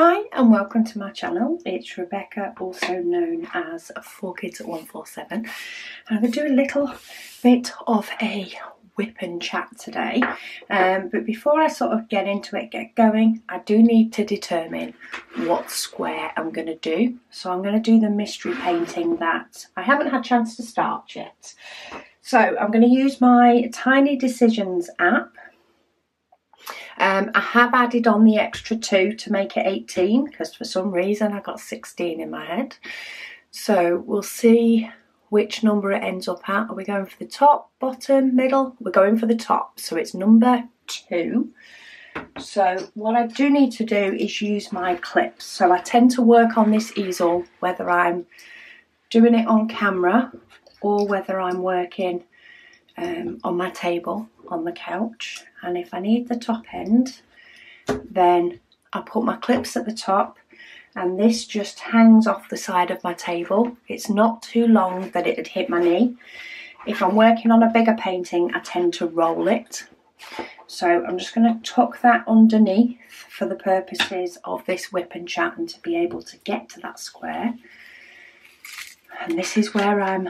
Hi and welcome to my channel. It's Rebecca, also known as 4Kids at 147. I'm going to do a little bit of a WIP and chat today. Um, but before I sort of get into it, get going, I do need to determine what square I'm going to do. So I'm going to do the mystery painting that I haven't had a chance to start yet. So I'm going to use my Tiny Decisions app um, I have added on the extra two to make it 18 because for some reason I got 16 in my head. So we'll see which number it ends up at. Are we going for the top, bottom, middle? We're going for the top. So it's number two. So what I do need to do is use my clips. So I tend to work on this easel whether I'm doing it on camera or whether I'm working um, on my table on the couch and if I need the top end then I put my clips at the top and this just hangs off the side of my table. It's not too long that it'd hit my knee. If I'm working on a bigger painting I tend to roll it so I'm just going to tuck that underneath for the purposes of this WIP and chat and to be able to get to that square. And this is where I'm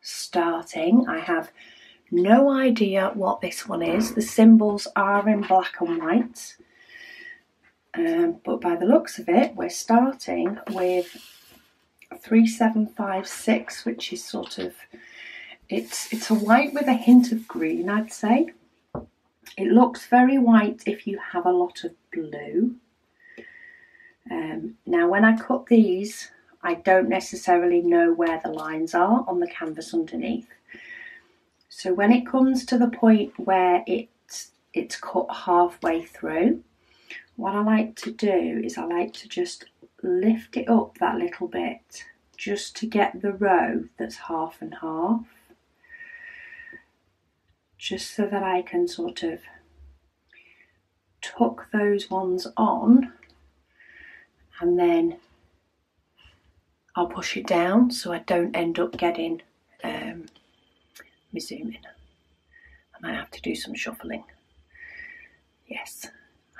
starting. I have no idea what this one is. The symbols are in black and white. Um, but by the looks of it, we're starting with 3756, which is sort of, it's, it's a white with a hint of green, I'd say. It looks very white if you have a lot of blue. Um, now, when I cut these, I don't necessarily know where the lines are on the canvas underneath. So when it comes to the point where it's, it's cut halfway through, what I like to do is I like to just lift it up that little bit just to get the row that's half and half just so that I can sort of tuck those ones on and then I'll push it down so I don't end up getting me zoom in. I might have to do some shuffling. Yes,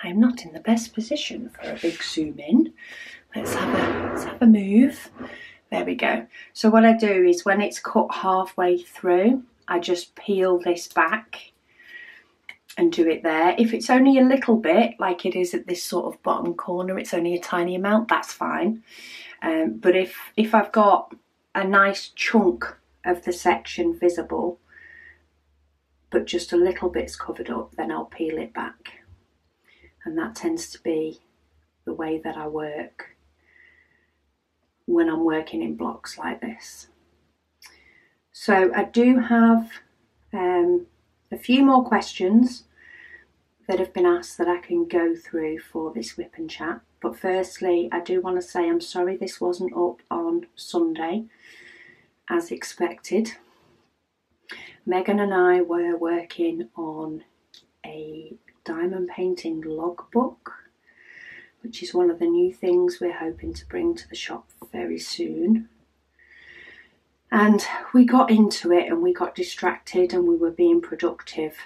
I am not in the best position for a big zoom in. Let's have a, let's have a move. There we go. So what I do is when it's cut halfway through, I just peel this back and do it there. If it's only a little bit, like it is at this sort of bottom corner, it's only a tiny amount, that's fine. Um, but if, if I've got a nice chunk of the section visible, but just a little bit's covered up, then I'll peel it back. And that tends to be the way that I work when I'm working in blocks like this. So I do have um, a few more questions that have been asked that I can go through for this WIP and chat. But firstly, I do want to say I'm sorry this wasn't up on Sunday as expected. Megan and I were working on a diamond painting logbook, which is one of the new things we're hoping to bring to the shop very soon. And we got into it and we got distracted and we were being productive.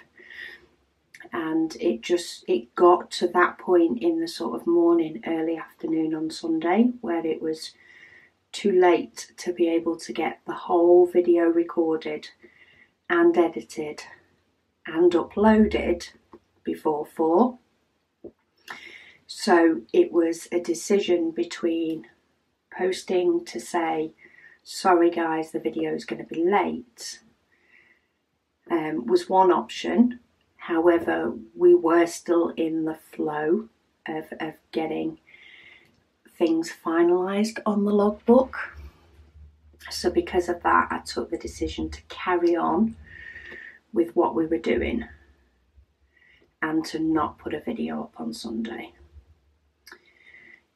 And it just it got to that point in the sort of morning, early afternoon on Sunday where it was too late to be able to get the whole video recorded and edited and uploaded before four. So it was a decision between posting to say, sorry guys, the video is going to be late, um, was one option. However, we were still in the flow of, of getting things finalised on the logbook. So because of that, I took the decision to carry on with what we were doing and to not put a video up on Sunday.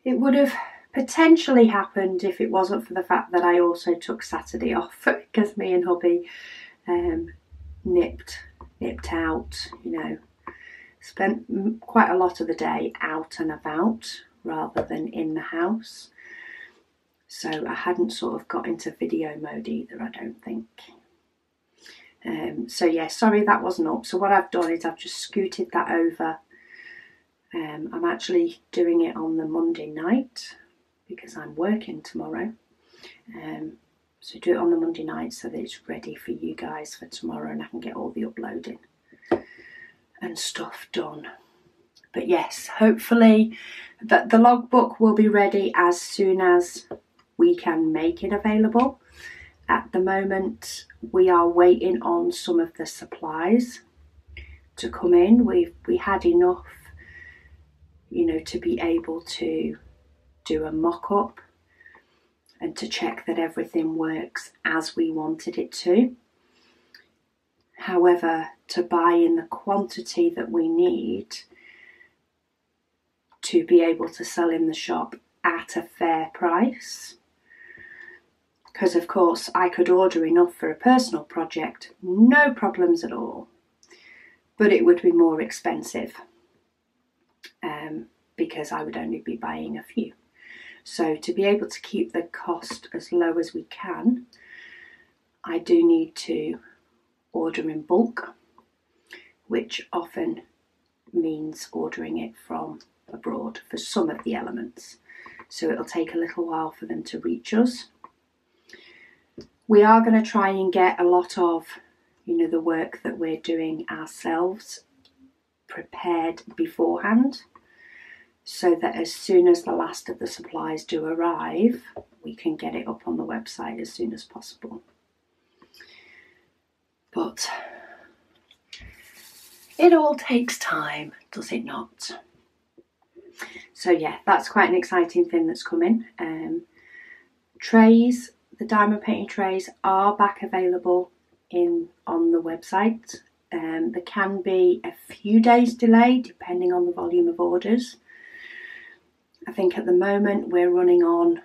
It would have potentially happened if it wasn't for the fact that I also took Saturday off because me and hubby um, nipped nipped out, you know, spent quite a lot of the day out and about rather than in the house. So I hadn't sort of got into video mode either, I don't think. Um, so yeah, sorry that wasn't up. So what I've done is I've just scooted that over Um, I'm actually doing it on the Monday night because I'm working tomorrow. Um, so do it on the Monday night so that it's ready for you guys for tomorrow and I can get all the uploading and stuff done. But yes, hopefully that the logbook will be ready as soon as we can make it available. At the moment, we are waiting on some of the supplies to come in. We've we had enough, you know, to be able to do a mock-up and to check that everything works as we wanted it to. However, to buy in the quantity that we need to be able to sell in the shop at a fair price. Because, of course, I could order enough for a personal project, no problems at all, but it would be more expensive um, because I would only be buying a few. So, to be able to keep the cost as low as we can, I do need to order in bulk, which often means ordering it from abroad for some of the elements. So it'll take a little while for them to reach us. We are going to try and get a lot of, you know, the work that we're doing ourselves prepared beforehand so that as soon as the last of the supplies do arrive, we can get it up on the website as soon as possible. But it all takes time, does it not? So yeah, that's quite an exciting thing that's coming. Um, trays, the diamond painting trays are back available in on the website. Um, there can be a few days delay depending on the volume of orders. I think at the moment we're running on,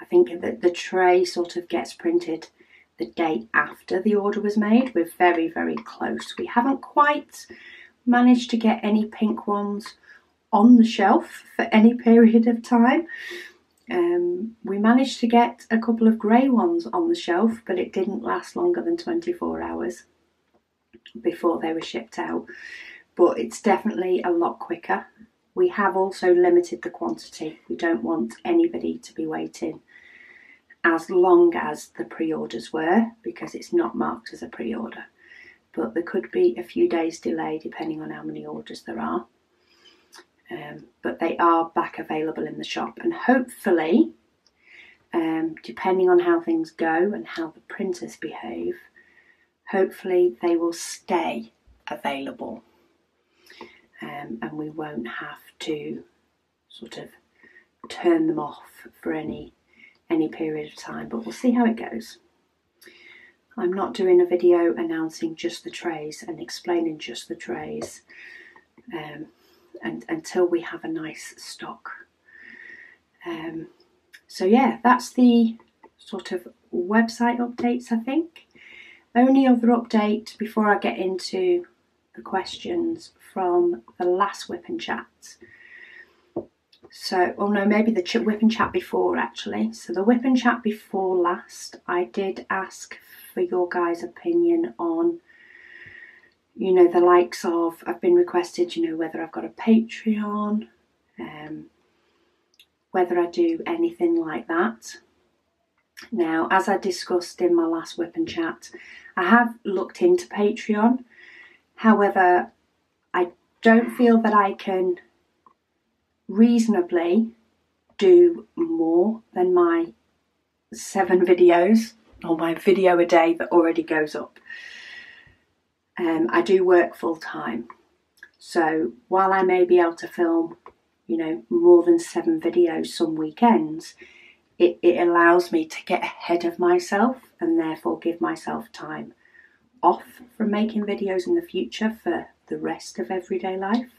I think that the tray sort of gets printed the day after the order was made. We're very, very close. We haven't quite managed to get any pink ones on the shelf for any period of time. Um, we managed to get a couple of grey ones on the shelf, but it didn't last longer than 24 hours before they were shipped out. But it's definitely a lot quicker. We have also limited the quantity. We don't want anybody to be waiting as long as the pre orders were because it's not marked as a pre order. But there could be a few days' delay depending on how many orders there are um, but they are back available in the shop. And hopefully um, depending on how things go and how the printers behave hopefully they will stay available. Um, and we won't have to sort of turn them off for any any period of time but we'll see how it goes. I'm not doing a video announcing just the trays and explaining just the trays. Um, and until we have a nice stock. Um, so yeah, that's the sort of website updates. I think only other update before I get into the questions from the last WIP and chat. So, oh no, maybe the ch- WIP and chat before actually. So the WIP and chat before last, I did ask for your guys' opinion on you know, the likes of, I've been requested, you know, whether I've got a Patreon, um, whether I do anything like that. Now, as I discussed in my last WIP and chat, I have looked into Patreon. However, I don't feel that I can reasonably do more than my seven videos or my video a day that already goes up. Um, I do work full time. So while I may be able to film, you know, more than seven videos some weekends, it, it allows me to get ahead of myself and therefore give myself time off from making videos in the future for the rest of everyday life.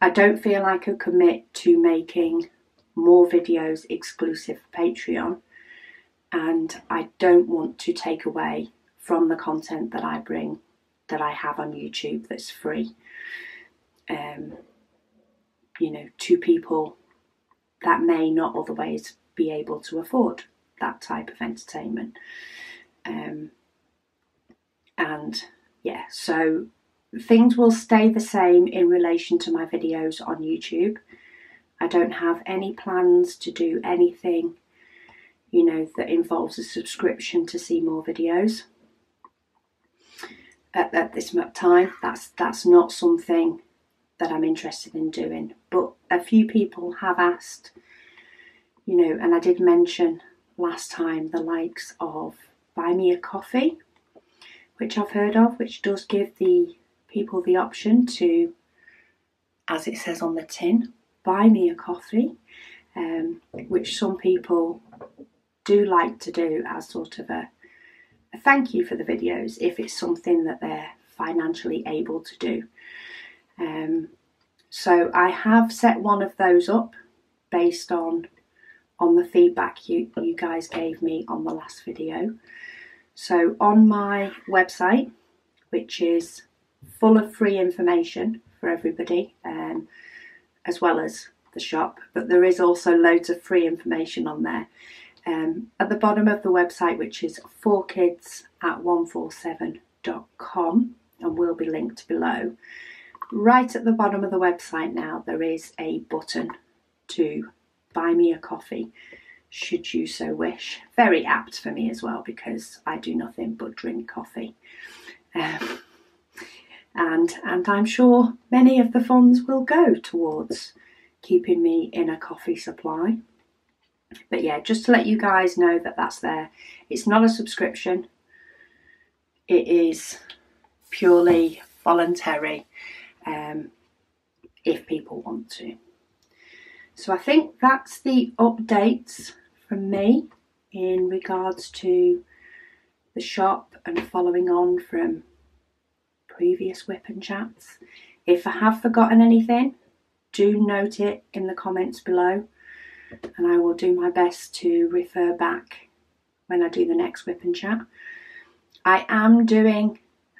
I don't feel I could commit to making more videos exclusive for Patreon, and I don't want to take away from the content that I bring that I have on YouTube that's free. Um, you know, to people that may not otherwise be able to afford that type of entertainment. Um, and yeah, so things will stay the same in relation to my videos on YouTube. I don't have any plans to do anything, you know, that involves a subscription to see more videos. At, at this time, that's that's not something that I'm interested in doing. But a few people have asked, you know, and I did mention last time the likes of Buy Me a Coffee, which I've heard of, which does give the people the option to, as it says on the tin, buy me a coffee, um, which some people do like to do as sort of a, a thank you for the videos if it's something that they're financially able to do. Um, so I have set one of those up based on on the feedback you, you guys gave me on the last video. So on my website, which is full of free information for everybody, um, as well as the shop, but there is also loads of free information on there. Um, at the bottom of the website, which is 4kids at 147.com, and will be linked below. Right at the bottom of the website now, there is a button to buy me a coffee, should you so wish. Very apt for me as well because I do nothing but drink coffee. Um, and and I'm sure many of the funds will go towards keeping me in a coffee supply. But yeah, just to let you guys know that that's there. It's not a subscription. It is purely voluntary um, if people want to. So I think that's the updates from me in regards to the shop and following on from previous WIP and chats. If I have forgotten anything, do note it in the comments below and I will do my best to refer back when I do the next WIP and chat. I am doing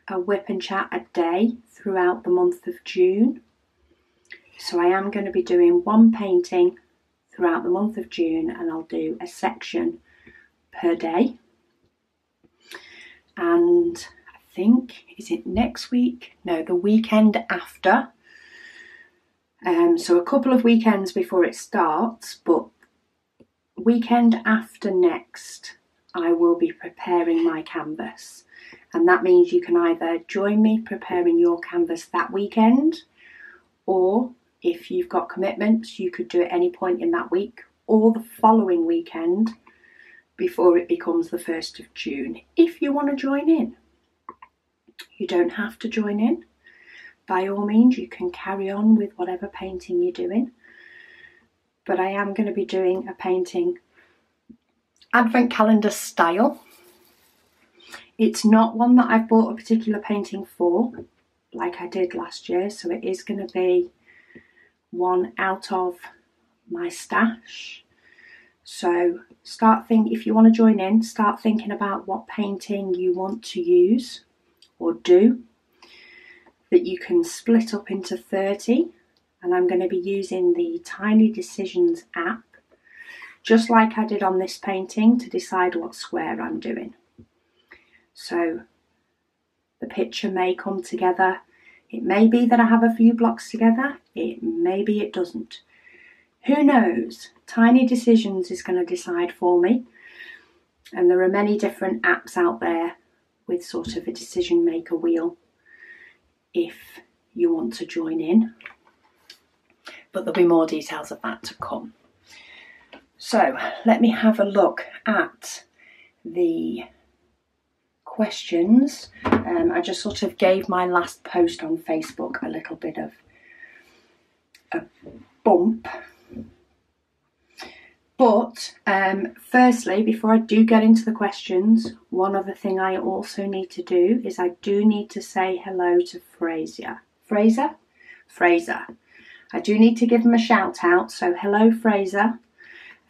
a WIP and chat a day throughout the month of June. So I am going to be doing one painting throughout the month of June and I'll do a section per day. And I think, is it next week? No, the weekend after. Um, so a couple of weekends before it starts, but weekend after next, I will be preparing my canvas. And that means you can either join me preparing your canvas that weekend, or if you've got commitments, you could do it any point in that week or the following weekend before it becomes the 1st of June, if you want to join in. You don't have to join in. By all means, you can carry on with whatever painting you're doing. But I am going to be doing a painting advent calendar style. It's not one that I've bought a particular painting for, like I did last year, so it is going to be one out of my stash. So start think if you want to join in, start thinking about what painting you want to use or do that you can split up into 30 and I'm going to be using the Tiny Decisions app just like I did on this painting to decide what square I'm doing. So the picture may come together. It may be that I have a few blocks together. It may be it doesn't. Who knows? Tiny Decisions is going to decide for me. And there are many different apps out there with sort of a decision maker wheel if you want to join in. But there'll be more details of that to come. So let me have a look at the questions. Um, I just sort of gave my last post on Facebook a little bit of a bump but um, firstly, before I do get into the questions, one other thing I also need to do is I do need to say hello to Fraser. Fraser? Fraser. I do need to give him a shout out. So hello Fraser.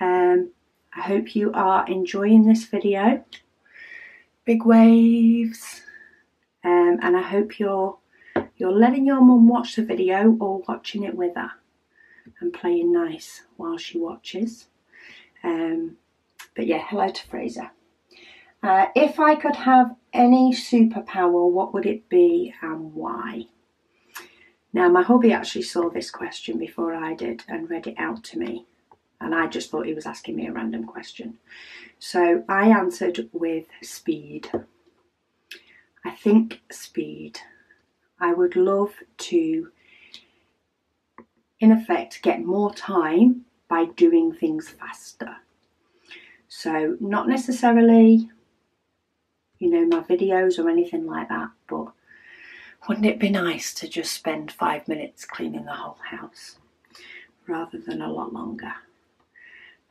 Um, I hope you are enjoying this video. Big waves. Um, and I hope you're you're letting your mum watch the video or watching it with her and playing nice while she watches. Um, but yeah, hello to Fraser. Uh, if I could have any superpower, what would it be and why? Now, my hubby actually saw this question before I did and read it out to me, and I just thought he was asking me a random question. So I answered with speed. I think speed. I would love to, in effect, get more time by doing things faster. So, not necessarily you know, my videos or anything like that, but wouldn't it be nice to just spend five minutes cleaning the whole house rather than a lot longer?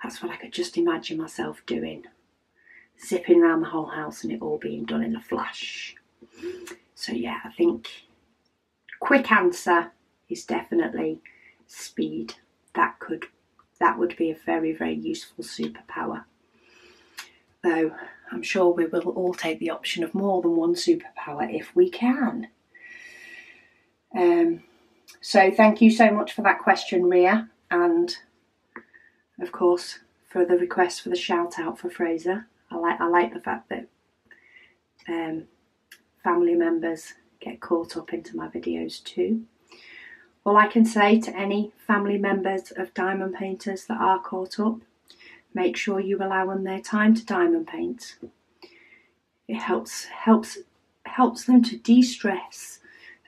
That's what I could just imagine myself doing. Zipping around the whole house and it all being done in a flash. So, yeah, I think quick answer is definitely speed. That could that would be a very, very useful superpower. Though I'm sure we will all take the option of more than one superpower if we can. Um, so thank you so much for that question, Ria, and of course for the request for the shout out for Fraser. I like I like the fact that um, family members get caught up into my videos too. All I can say to any family members of diamond painters that are caught up make sure you allow them their time to diamond paint. It helps helps helps them to de-stress,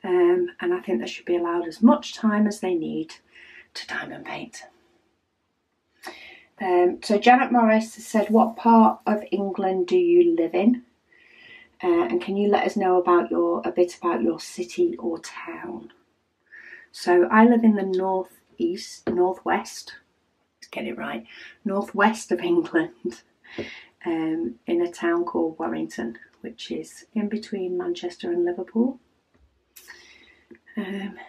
um, and I think they should be allowed as much time as they need to diamond paint. Um, so Janet Morris said, "What part of England do you live in?" Uh, and can you let us know about your a bit about your city or town? So I live in the northeast, northwest get it right, northwest of England, um, in a town called Warrington, which is in between Manchester and Liverpool. Um,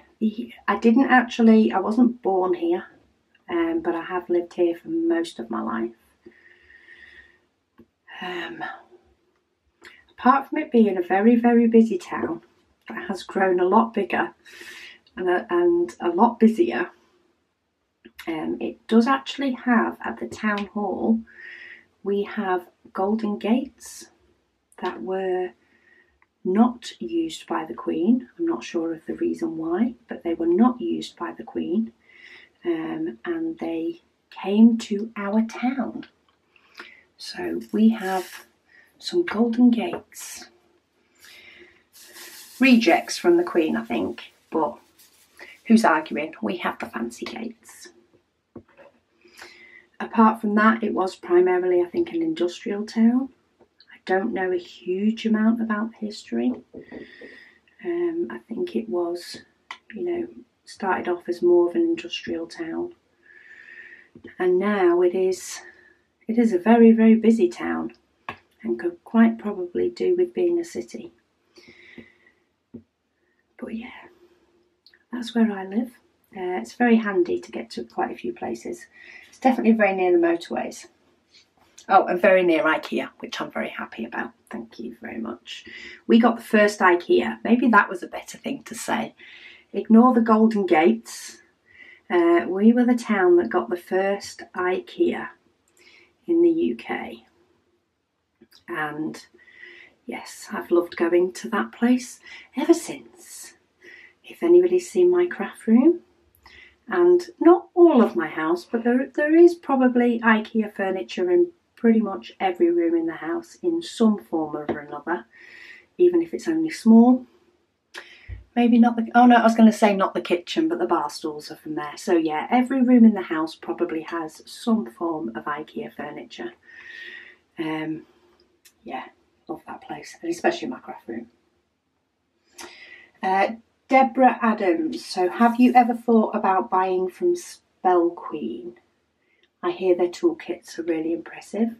I didn't actually, I wasn't born here, um, but I have lived here for most of my life. Um, apart from it being a very, very busy town, that has grown a lot bigger and a, and a lot busier um, it does actually have at the town hall, we have golden gates that were not used by the Queen. I'm not sure of the reason why, but they were not used by the Queen um, and they came to our town. So we have some golden gates. Rejects from the Queen, I think, but who's arguing? We have the fancy gates apart from that, it was primarily, I think, an industrial town. I don't know a huge amount about history. Um, I think it was, you know, started off as more of an industrial town, and now it is, it is a very very busy town, and could quite probably do with being a city. But yeah, that's where I live. Uh, it's very handy to get to quite a few places. It's definitely very near the motorways. Oh, and very near IKEA, which I'm very happy about. Thank you very much. We got the first IKEA. Maybe that was a better thing to say. Ignore the Golden Gates. Uh, we were the town that got the first IKEA in the UK. And yes, I've loved going to that place ever since. If anybody's seen my craft room, and not all of my house, but there, there is probably IKEA furniture in pretty much every room in the house in some form or another, even if it's only small. Maybe not the, oh no, I was going to say not the kitchen, but the bar stools are from there. So yeah, every room in the house probably has some form of IKEA furniture. Um, yeah, love that place, and especially my craft room. Uh, Deborah Adams. So, have you ever thought about buying from Spell Queen? I hear their toolkits are really impressive.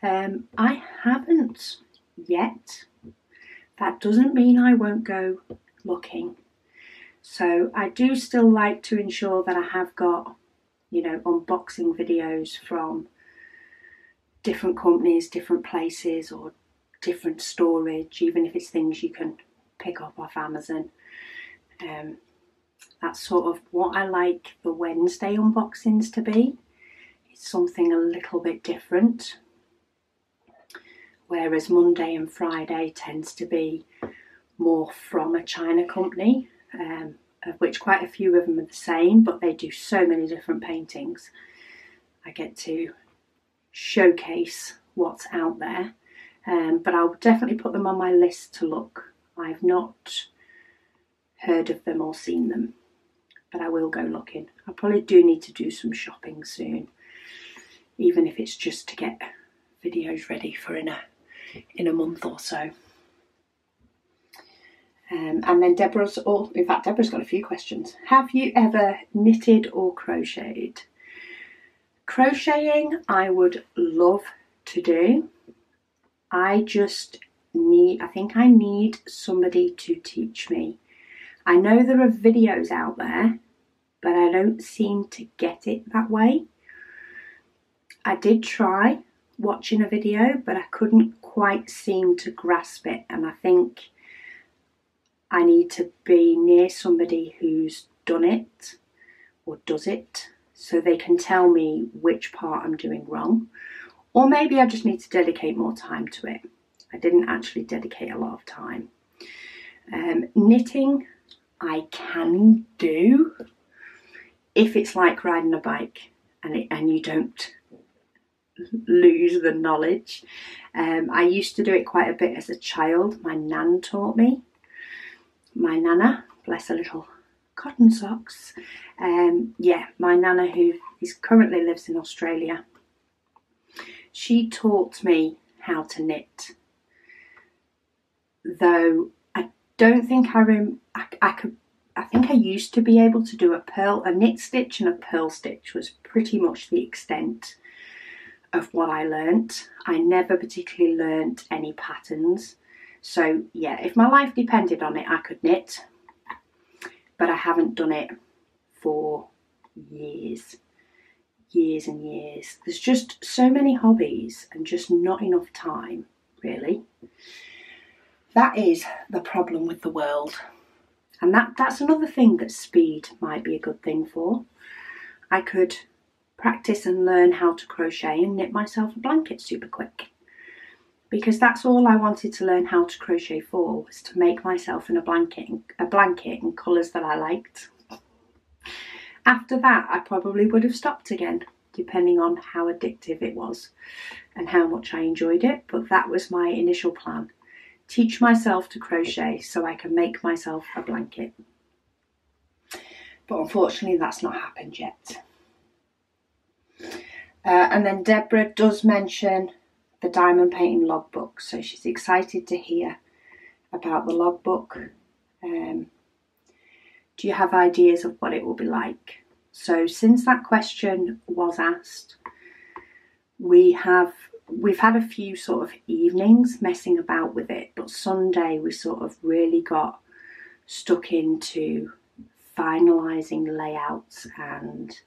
Um, I haven't yet. That doesn't mean I won't go looking. So, I do still like to ensure that I have got, you know, unboxing videos from different companies, different places, or different storage, even if it's things you can pick up off Amazon. Um, that's sort of what I like the Wednesday unboxings to be. It's something a little bit different. whereas Monday and Friday tends to be more from a China company, um, of which quite a few of them are the same, but they do so many different paintings. I get to showcase what's out there, um, but I'll definitely put them on my list to look. I've not heard of them or seen them, but I will go looking. I probably do need to do some shopping soon, even if it's just to get videos ready for in a in a month or so. Um, and then Deborah's, or in fact, Deborah's got a few questions. Have you ever knitted or crocheted? Crocheting, I would love to do. I just need, I think I need somebody to teach me. I know there are videos out there, but I don't seem to get it that way. I did try watching a video, but I couldn't quite seem to grasp it, and I think I need to be near somebody who's done it or does it so they can tell me which part I'm doing wrong. Or maybe I just need to dedicate more time to it. I didn't actually dedicate a lot of time. Um, knitting, I can do if it's like riding a bike and, it, and you don't lose the knowledge. Um, I used to do it quite a bit as a child. My nan taught me my nana, bless her little cotton socks. Um, yeah, my nana, who is currently lives in Australia, she taught me how to knit. Though don't think I, rem- I, I could. I think I used to be able to do a purl, a knit stitch and a purl stitch was pretty much the extent of what I learnt. I never particularly learnt any patterns. So yeah, if my life depended on it, I could knit, but I haven't done it for years, years and years. There's just so many hobbies and just not enough time, really. That is the problem with the world. And that, that's another thing that speed might be a good thing for. I could practice and learn how to crochet and knit myself a blanket super quick because that's all I wanted to learn how to crochet for was to make myself in a blanket a blanket in colours that I liked. After that I probably would have stopped again depending on how addictive it was and how much I enjoyed it but that was my initial plan. Teach myself to crochet so I can make myself a blanket. But unfortunately that's not happened yet. Uh, and then Deborah does mention the diamond painting logbook. So she's excited to hear about the logbook. Um, do you have ideas of what it will be like? So since that question was asked, we have we've had a few sort of evenings messing about with it, but Sunday we sort of really got stuck into finalizing layouts and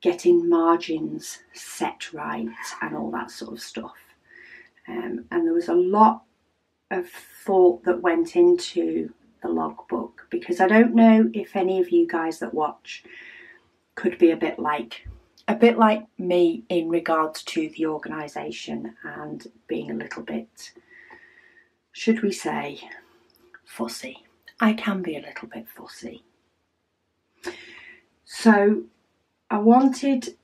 getting margins set right and all that sort of stuff. Um, and there was a lot of thought that went into the logbook because I don't know if any of you guys that watch could be a bit like a bit like me in regards to the organisation and being a little bit, should we say, fussy. I can be a little bit fussy. So I wanted,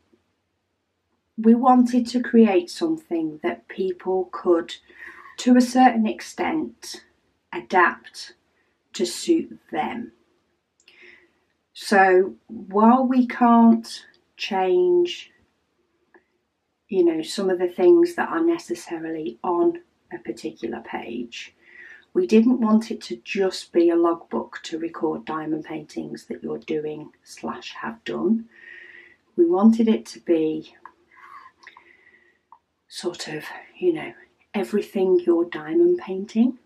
we wanted to create something that people could, to a certain extent, adapt to suit them. So while we can't change, you know, some of the things that are necessarily on a particular page, we didn't want it to just be a logbook to record diamond paintings that you're doing slash have done. We wanted it to be sort of, you know, everything you're diamond painting,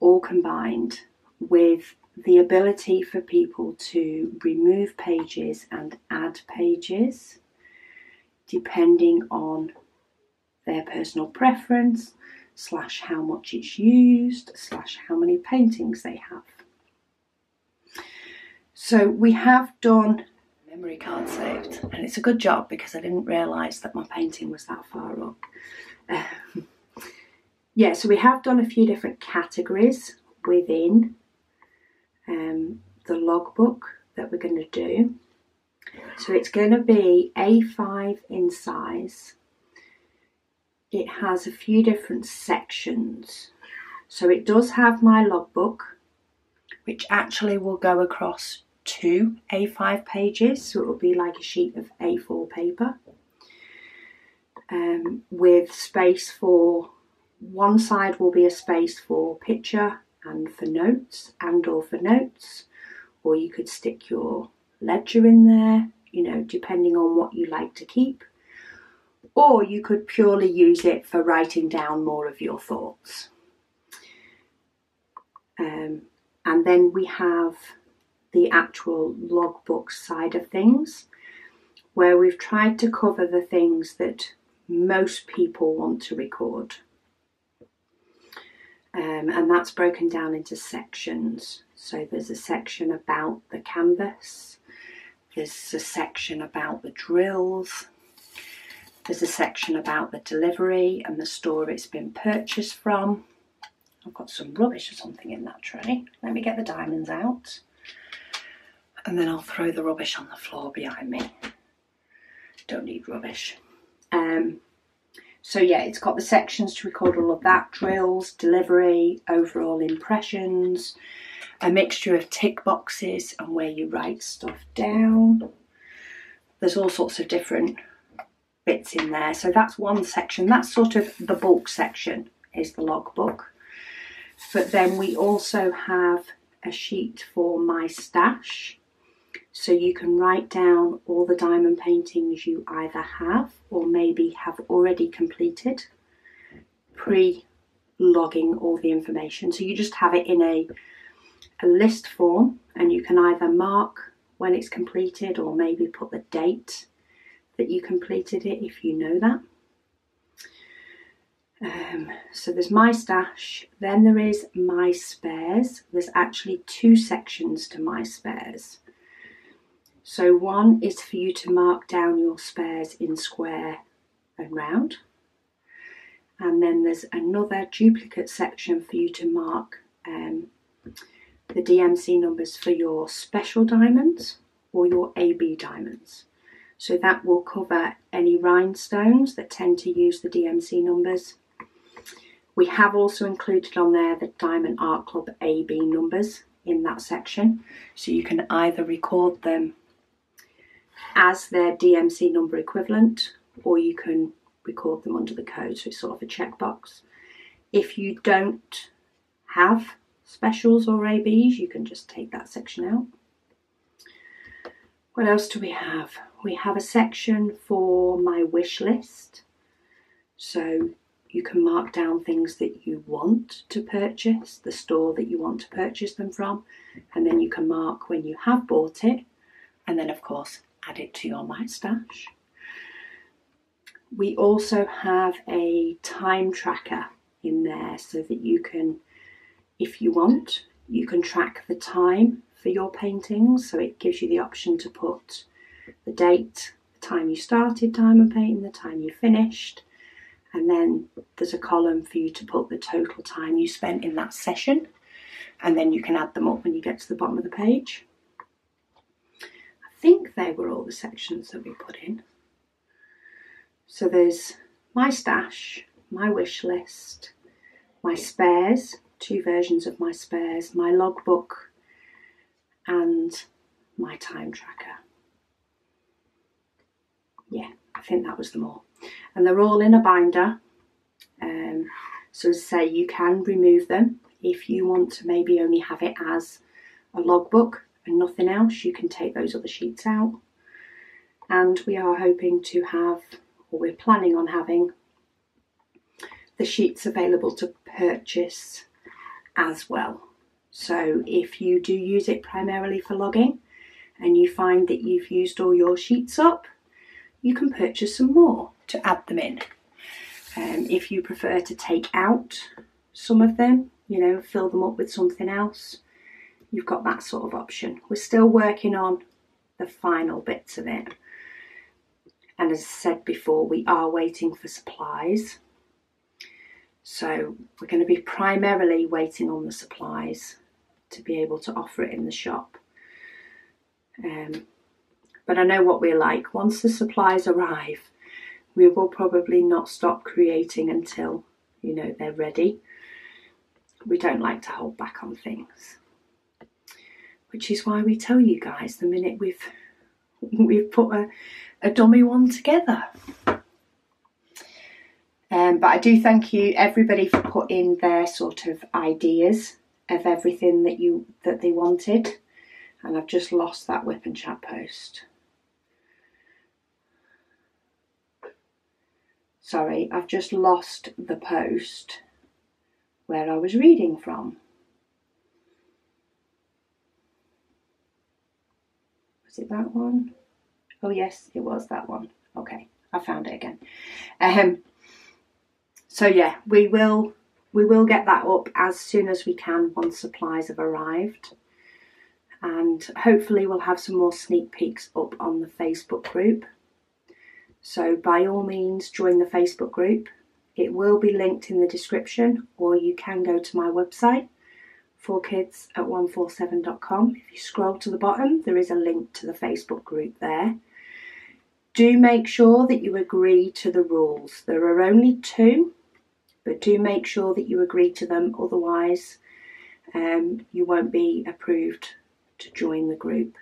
all combined with the ability for people to remove pages and add pages depending on their personal preference slash how much it's used slash how many paintings they have. So we have done memory card saved and it's a good job because I didn't realise that my painting was that far up. Um, yeah, so we have done a few different categories within um, the logbook that we're going to do. So it's going to be A5 in size. It has a few different sections. So it does have my logbook, which actually will go across two A5 pages. So it will be like a sheet of A4 paper um, with space for one side will be a space for picture and for notes and or for notes or you could stick your ledger in there you know depending on what you like to keep. Or you could purely use it for writing down more of your thoughts. Um, and then we have the actual logbook side of things where we've tried to cover the things that most people want to record um, and that's broken down into sections. So there's a section about the canvas, there's a section about the drills, there's a section about the delivery and the store it's been purchased from. I've got some rubbish or something in that tray. Let me get the diamonds out and then I'll throw the rubbish on the floor behind me. Don't need rubbish. Um, so yeah, it's got the sections to record all of that, drills, delivery, overall impressions, a mixture of tick boxes and where you write stuff down. There's all sorts of different bits in there. So that's one section. That's sort of the bulk section is the logbook. But then we also have a sheet for my stash so you can write down all the diamond paintings you either have or maybe have already completed pre logging all the information. So you just have it in a, a list form and you can either mark when it's completed or maybe put the date that you completed it if you know that. Um, so there's my stash, then there is my spares. There's actually two sections to my spares. So one is for you to mark down your spares in square and round. And then there's another duplicate section for you to mark um, the DMC numbers for your special diamonds or your AB diamonds. So that will cover any rhinestones that tend to use the DMC numbers. We have also included on there the Diamond Art Club AB numbers in that section. So you can either record them as their DMC number equivalent, or you can record them under the code, so it's sort of a checkbox. If you don't have specials or ABs, you can just take that section out. What else do we have? We have a section for my wish list. So you can mark down things that you want to purchase, the store that you want to purchase them from, and then you can mark when you have bought it, and then, of course, add it to your My Stash. We also have a time tracker in there so that you can, if you want, you can track the time for your paintings. So it gives you the option to put the date, the time you started diamond painting, the time you finished, and then there's a column for you to put the total time you spent in that session, and then you can add them up when you get to the bottom of the page think they were all the sections that we put in. So there's my stash, my wish list, my spares, two versions of my spares, my logbook, and my time tracker. Yeah, I think that was them all. And they're all in a binder. Um, so say, you can remove them if you want to maybe only have it as a logbook and nothing else, you can take those other sheets out. And we are hoping to have, or we're planning on having, the sheets available to purchase as well. So if you do use it primarily for logging and you find that you've used all your sheets up, you can purchase some more to add them in. Um, if you prefer to take out some of them, you know, fill them up with something else, you've got that sort of option. We're still working on the final bits of it. And as I said before, we are waiting for supplies. So we're going to be primarily waiting on the supplies to be able to offer it in the shop. Um, but I know what we're like. Once the supplies arrive, we will probably not stop creating until you know they're ready. We don't like to hold back on things, which is why we tell you guys the minute we've we've put a, a dummy one together. Um, but I do thank you everybody for putting their sort of ideas of everything that you that they wanted, and I've just lost that WIP and chat post. Sorry, I've just lost the post where I was reading from. Was it that one? Oh yes, it was that one. Okay, I found it again. Um, so yeah, we will we will get that up as soon as we can once supplies have arrived. And hopefully we'll have some more sneak peeks up on the Facebook group. So by all means join the Facebook group. It will be linked in the description or you can go to my website 4kidsat147.com. If you scroll to the bottom, there is a link to the Facebook group there. Do make sure that you agree to the rules. There are only two but do make sure that you agree to them, otherwise, um, you won't be approved to join the group.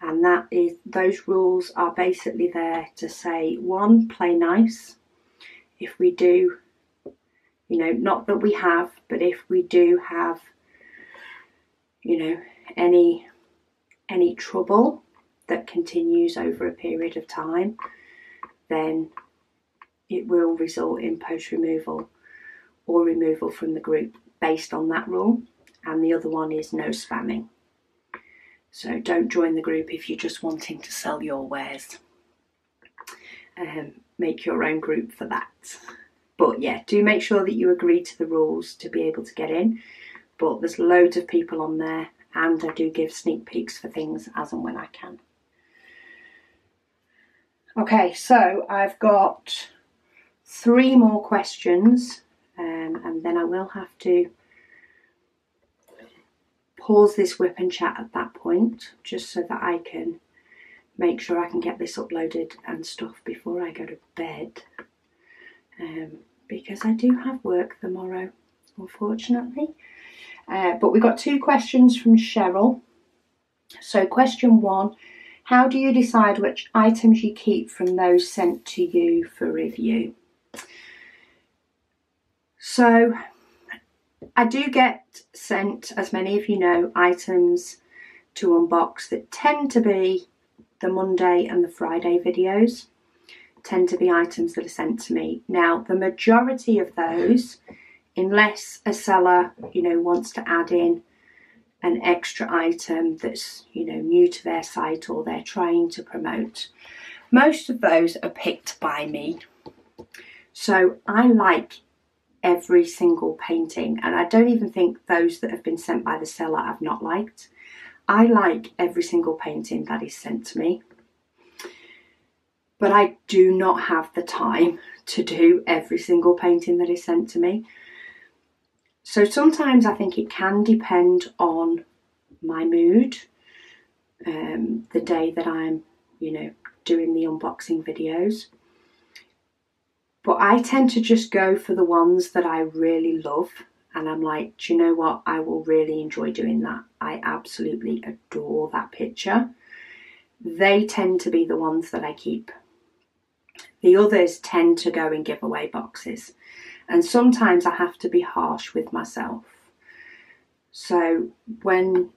And that is those rules are basically there to say one, play nice. If we do, you know, not that we have, but if we do have, you know, any any trouble that continues over a period of time, then it will result in post removal or removal from the group based on that rule. And the other one is no spamming. So don't join the group if you're just wanting to sell your wares. Um, make your own group for that. But yeah, do make sure that you agree to the rules to be able to get in. But there's loads of people on there, and I do give sneak peeks for things as and when I can. Okay, so I've got three more questions um, and then I will have to pause this WIP and chat at that point just so that I can make sure I can get this uploaded and stuff before I go to bed um, because I do have work tomorrow unfortunately uh, but we've got two questions from Cheryl so question one how do you decide which items you keep from those sent to you for review so I do get sent, as many of you know, items to unbox that tend to be the Monday and the Friday videos tend to be items that are sent to me. Now, the majority of those, unless a seller, you know, wants to add in an extra item that's, you know, new to their site or they're trying to promote, most of those are picked by me. So I like every single painting, and I don't even think those that have been sent by the seller I've not liked. I like every single painting that is sent to me, but I do not have the time to do every single painting that is sent to me. So sometimes I think it can depend on my mood, um, the day that I'm, you know, doing the unboxing videos. But I tend to just go for the ones that I really love. And I'm like, do you know what? I will really enjoy doing that. I absolutely adore that picture. They tend to be the ones that I keep. The others tend to go in giveaway boxes. And sometimes I have to be harsh with myself. So when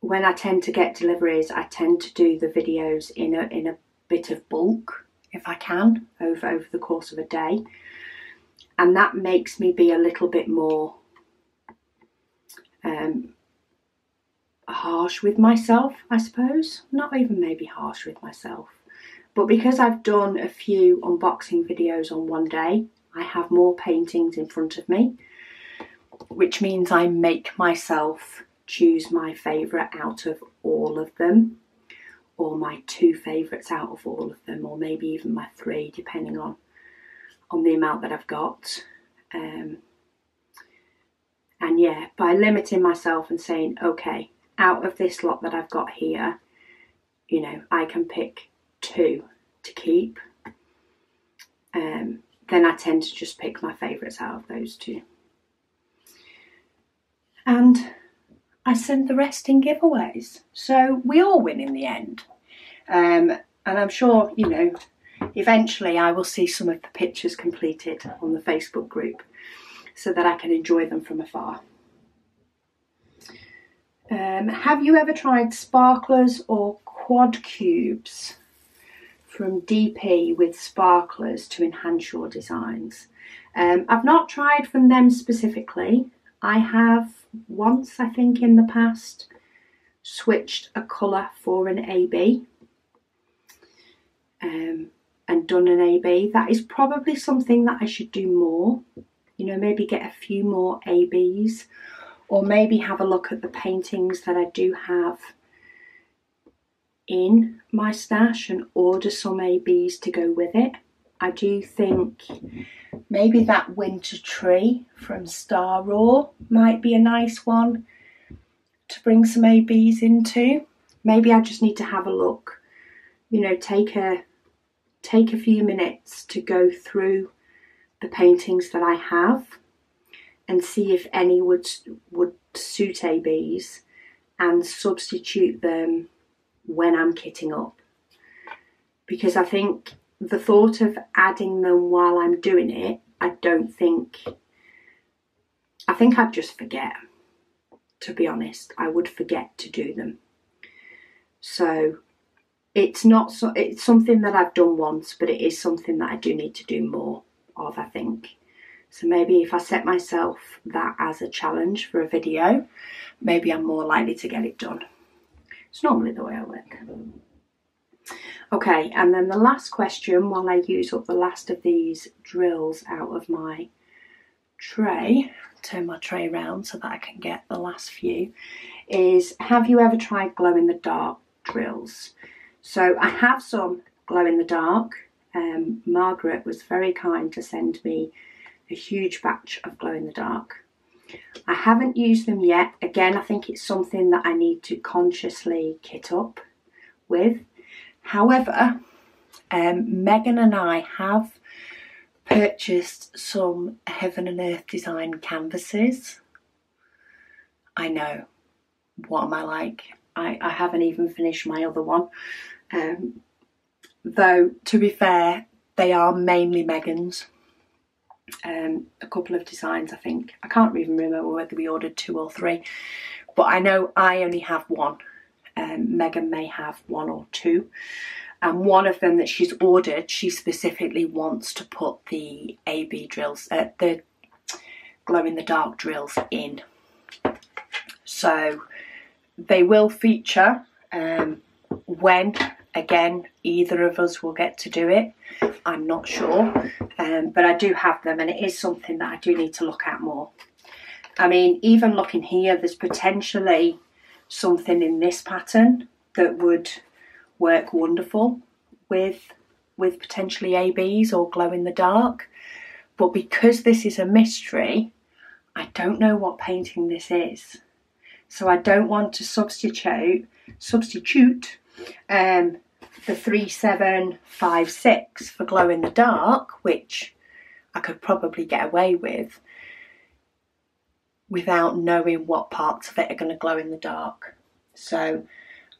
when I tend to get deliveries, I tend to do the videos in a in a bit of bulk if I can over, over the course of a day. And that makes me be a little bit more um, harsh with myself, I suppose. Not even maybe harsh with myself. But because I've done a few unboxing videos on one day, I have more paintings in front of me, which means I make myself choose my favourite out of all of them or my two favourites out of all of them, or maybe even my three, depending on on the amount that I've got. Um, and yeah, by limiting myself and saying, okay, out of this lot that I've got here, you know, I can pick two to keep. Um, then I tend to just pick my favourites out of those two. And I send the rest in giveaways. So we all win in the end. Um, and I'm sure, you know, eventually I will see some of the pictures completed on the Facebook group so that I can enjoy them from afar. Um, have you ever tried sparklers or quad cubes from DP with sparklers to enhance your designs? Um, I've not tried from them specifically. I have once, I think, in the past switched a colour for an AB um, and done an AB. That is probably something that I should do more. You know, maybe get a few more ABs or maybe have a look at the paintings that I do have in my stash and order some ABs to go with it. I do think maybe that winter tree from Star Raw might be a nice one to bring some ABs into. Maybe I just need to have a look, you know, take a take a few minutes to go through the paintings that I have and see if any would would suit ABs and substitute them when I'm kitting up. Because I think the thought of adding them while I'm doing it, I don't think I think I'd just forget. To be honest, I would forget to do them. So it's not so it's something that I've done once, but it is something that I do need to do more of, I think. So maybe if I set myself that as a challenge for a video, maybe I'm more likely to get it done. It's normally the way I work. Okay, and then the last question while I use up the last of these drills out of my tray, turn my tray around so that I can get the last few, is have you ever tried glow in the dark drills? So I have some glow in the dark. Um, Margaret was very kind to send me a huge batch of glow in the dark. I haven't used them yet. Again, I think it's something that I need to consciously kit up with. However, um, Megan and I have purchased some Heaven and Earth design canvases. I know. What am I like? I, I haven't even finished my other one. Um, though, to be fair, they are mainly Megan's. Um, a couple of designs, I think. I can't even remember whether we ordered two or three, but I know I only have one. Um, Megan may have one or two. And one of them that she's ordered, she specifically wants to put the AB drills, uh, the glow in the dark drills in. So they will feature um, when again either of us will get to do it i'm not sure um, but i do have them and it is something that i do need to look at more. I mean even looking here there's potentially something in this pattern that would work wonderful with with potentially abs or glow in the dark. But because this is a mystery i don't know what painting this is. So i don't want to substitute substitute um, the 3756 for glow in the dark, which I could probably get away with without knowing what parts of it are going to glow in the dark. So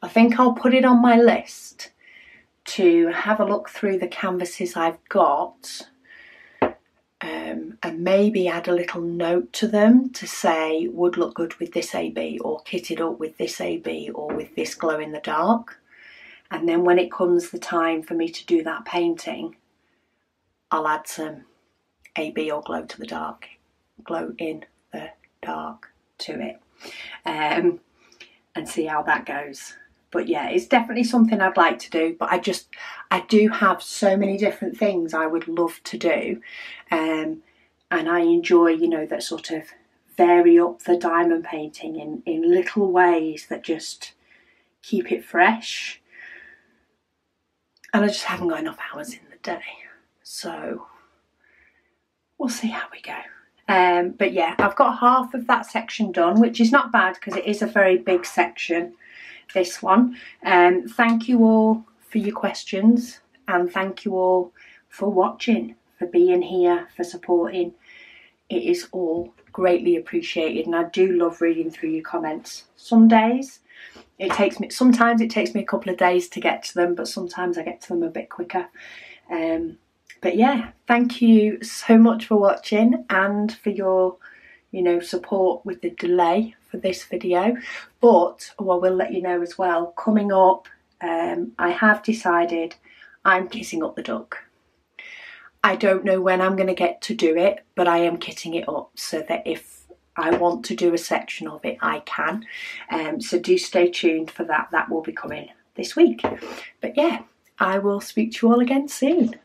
I think I'll put it on my list to have a look through the canvases I've got um, and maybe add a little note to them to say would look good with this AB or kitted up with this AB or with this glow in the dark. And then when it comes the time for me to do that painting, I'll add some AB or glow to the dark, glow in the dark to it, um, and see how that goes. But yeah, it's definitely something I'd like to do. But I just, I do have so many different things I would love to do, um, and I enjoy, you know, that sort of vary up the diamond painting in in little ways that just keep it fresh and I just haven't got enough hours in the day. So we'll see how we go. Um, but yeah, I've got half of that section done, which is not bad because it is a very big section, this one. Um, thank you all for your questions and thank you all for watching, for being here, for supporting. It is all greatly appreciated and I do love reading through your comments. Some days it takes me, sometimes it takes me a couple of days to get to them, but sometimes I get to them a bit quicker. Um, but yeah, thank you so much for watching and for your, you know, support with the delay for this video. But, oh, I will let you know as well, coming up, um, I have decided I'm kitting up the duck. I don't know when I'm going to get to do it, but I am kitting it up so that if I want to do a section of it, I can. Um, so do stay tuned for that. That will be coming this week. But yeah, I will speak to you all again soon.